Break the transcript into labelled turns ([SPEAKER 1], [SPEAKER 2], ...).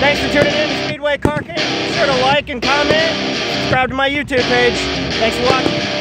[SPEAKER 1] Thanks for tuning in to Speedway Car Be sure to like and comment. Subscribe to my YouTube page. Thanks for watching.